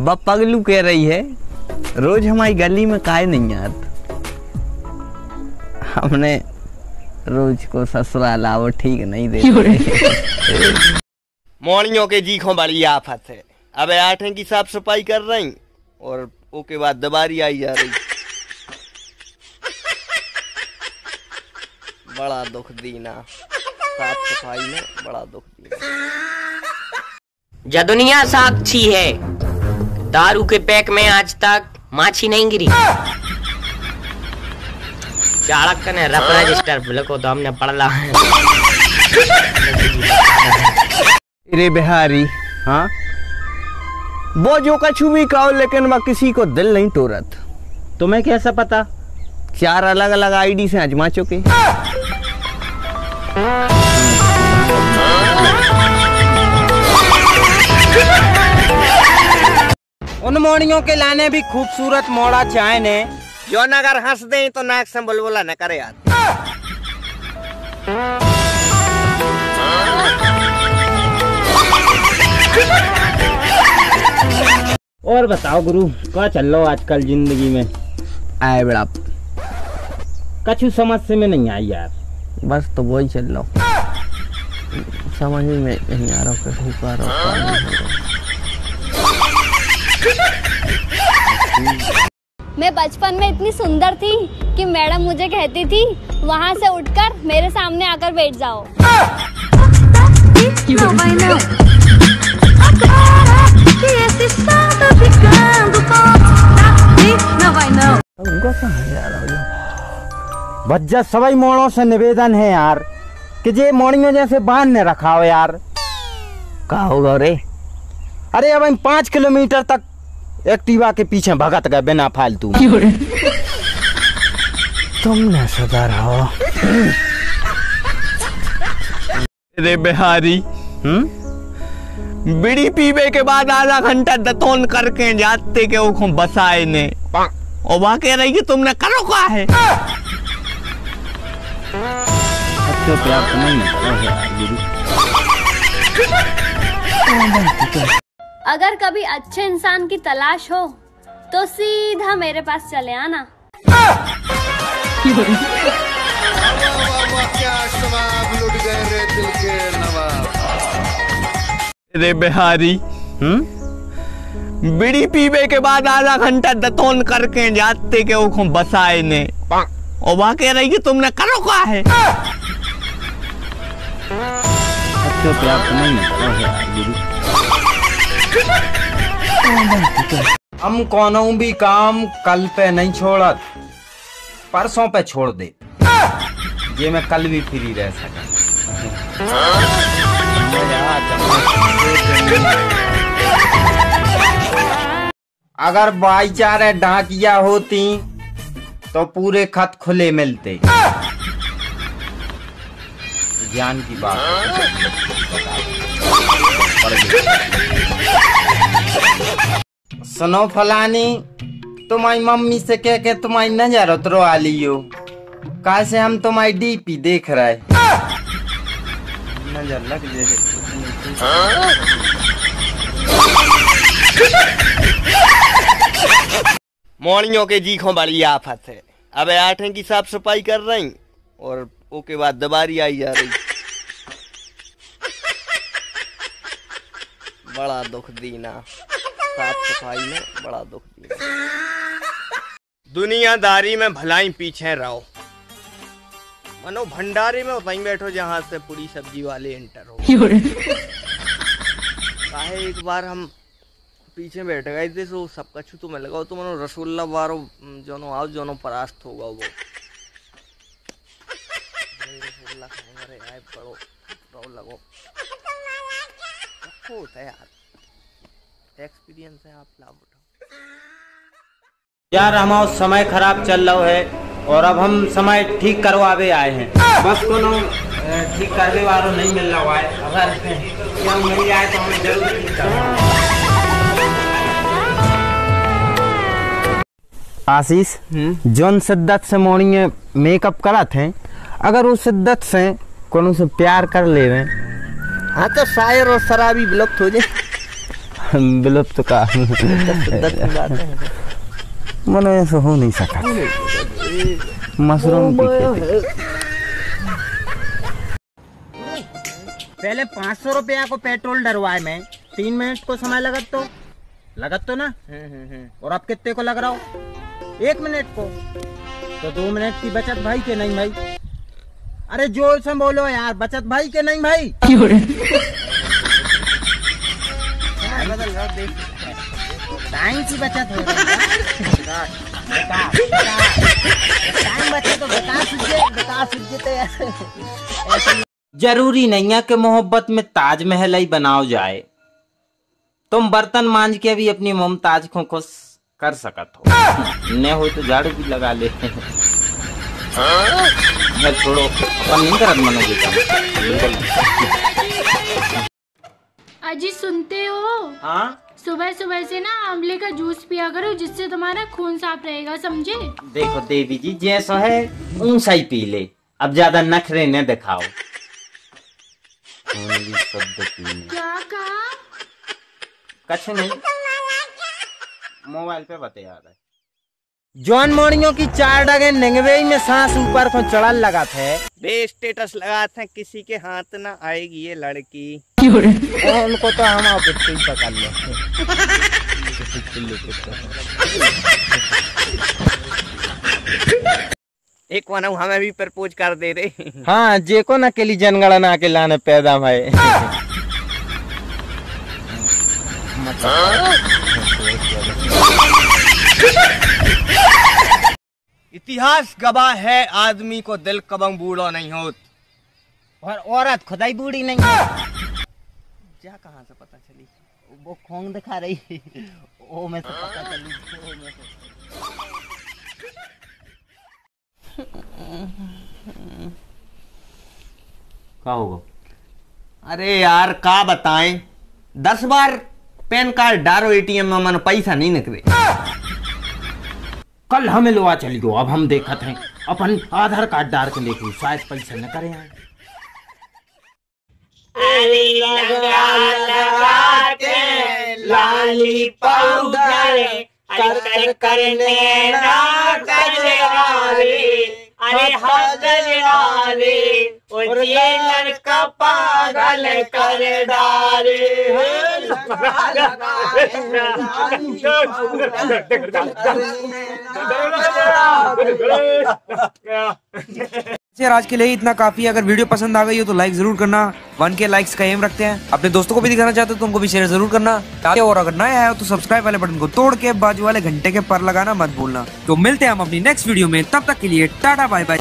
पगलू कह रही है रोज हमारी गली में काय नहीं आत। हमने रोज को ससुराल आओ ठीक नहीं देते। मोड़ियों के जीखों बड़ी आफत है। अब आठें की साफ़ सफ़ाई कर रही और ओके बाद दबारी आई जा रही। बड़ा दुख दीना। साफ़ सफ़ाई में बड़ा दुख दीना। जा दुनिया साक्षी है दारू के पैक में आज तक माछी नहीं गिरी। चाणक ने रफ रजिस्टर बिल्कुल तो हमने पढ़ ला। रे बिहारी हाँ? वो जो कछु भी कहो लेकिन वह किसी को दिल नहीं तोड़त तुम्हें कैसा पता? चार अलग अलग आईडी से आजमा चुके। उन मोड़ियों के लाने भी खूबसूरत मोड़ा चाय ने। जो नगर हंस दे तो नाक से बुलबुला न करे यार। और बताओ गुरु क्या चल रहा हो आजकल ज़िंदगी में? आए बड़ा। कछु समझ से में नहीं आई यार। बस तो वही चल रहा हूँ। समझ में नहीं आ रहा मैं बचपन में इतनी सुंदर थी कि मैडम मुझे कहती थी वहाँ से उठकर मेरे सामने आकर बैठ जाओ Não vai não. Agora que esse som tá ficando forte, não vai não. उनको कहाँ जा रहा? भज्जा सभी मोड़ों से निवेदन है यार कि जे मोड़ियों जैसे बाँध ने रखा हो यार का होगा रे अरे अब हम पाँच किलोमीटर तक एक्टिवा के पीछे भगत गए बिना फालतू। तुमने सुधारा हो। रे बिहारी। हम्म? बीड़ी पीवे के बाद आधा घंटा दतौन करके जाते के वो बसाए ने। और वहाँ कह रही कि तुमने करो का है? अच्छे प्यार तो नहीं है। अगर कभी अच्छे इंसान की तलाश हो तो सीधा मेरे पास चले आना। रे बिहारी हम्म? बीड़ी पीवे के बाद आधा घंटा दतौन करके जाते के वो बसाए ने? और वहाँ कह रही कि तुमने करो का है? अच्छे प्यार तो नहीं है। हम कोनो भी काम कल पे नहीं छोड़त परसों पे छोड़ दे। ये मैं कल भी फ्री रह सका। अगर भाईचारे डाकिया होती तो पूरे खत खुले मिलते। ज्ञान की बात। है। सुनो फलानी तुम्हारी मम्मी से कह के तुम्हारी नज़र उतरवा लियो कैसे हम तुम्हारी डीपी देख रहे नज़र लग जाए। मोड़ियों के जीखों बड़ी आफत है। अब आठें की साफ़ सफ़ाई कर रही और ओके बाद दबारी आई जा रही। बड़ा दुख दीना। साफ़ सफ़ाई में बड़ा दुख दीना। दुनियादारी में भलाई पीछे रहो। मनो भंडारे में वहीं बैठो जहाँ से पूरी सब्ज़ी वाले एंटर हो। काहे एक बार हम पीछे बैठ गए थे तो सब कछु तो मैं लगाओ तो मनो रसगुल्ला वारो जोनो आओ जोनो परास्त होगा वो। भाई रसगुल्ला खाएँगे रे आए पड़ो रहो लगो। होता है यार। एक्सपीरियंस है आप लाभ उठाओ। यार हमारा समय खराब चल रहा है और अब हम समय ठीक करवावे आए हैं। बस कोनो अ, ठीक करने वालों नहीं मिल रहा है। अगर क्या मिल जाए तो हमें ज़रूर ठीक। आशीष जौन शिद्दत से मॉर्निंग मेकअप करत हैं अगर उस शिद्दत से कोनो से प्यार कर ले रहे हाँ। तो शायर और शराबी विलुप्त हो जाए। विलुप्त का। मनो ऐसा हो नहीं सका मशरूम पहले पाँच सौ रुपया को पेट्रोल डरवाए मैं। तीन मिनट को समय लगत तो। लगत तो ना? और अब कितने को लग रहा हो? एक मिनट को। तो दो मिनट की बचत भाई के नहीं भाई। अरे ज़ोर से बोलो यार बचत भाई के नहीं भाई। टाइम की बचत हो टाइम बचे तो विकास विकास ज़रूरी नहीं है कि मोहब्बत में ताजमहल ही बनाओ जाए। तुम बर्तन मांझ के भी अपनी मुमताज़ को खुश। कर सकत हो। न हो तो झाड़ू भी लगा ले। मैं छोड़ो अपन नहीं करत अजी सुनते हो? हाँ? सुबह सुबह से ना आंवले का जूस पिया करो जिससे तुम्हारा खून साफ़ रहेगा समझे? देखो देवी जी जैसा है ऊँचा ही पी ले। अब ज़्यादा नखरे न दिखाओ। क्या कहा? कछ नहीं। मोबाइल पे बता यार जॉन मोड़ियों की चार डगे निंगवे में सांस ऊपर को चढ़ल लगा थे बे स्टेटस लगा था किसी के हाथ ना आएगी ये लड़की। उनको तो हम आप पकड़ ले एक वना हमें भी प्रपोज कर दे रहे हाँ जे को ना के लिए जनगणना के लाने पैदा भाई। इतिहास गवाह है आदमी को दिल कबम बूढ़ो नहीं होत। और औरत खुदाई बूढ़ी नहीं है क्या कहाँ से पता चली? वो खोंग दिखा रही। ओ में से पता चली। ओ में से क्या होगा? अरे यार का बताएँ? दस बार पैन कार्ड डारो एटीएम में मन पैसा नहीं निकले। कल हमें चली गो अब हम देखत हैं। अपन आधार कार्ड डाल के देखो शायद पैसा न करे आए लाली पाउडर कर कर करने ना गजरारे अरे हाँ गजरारे और ये पागल कर आज के लिए इतना काफ़ी। है अगर वीडियो पसंद आ गई हो तो लाइक ज़रूर करना। वन के लाइक्स का एम रखते हैं। अपने दोस्तों को भी दिखाना चाहते हो तो उनको भी शेयर ज़रूर करना। और अगर नया आया हो तो सब्सक्राइब वाले बटन को तोड़ के बाजू वाले घंटे के पर लगाना मत भूलना। तो मिलते हैं हम अपनी नेक्स्ट वीडियो में। तब तक के लिए टाटा बाय बाय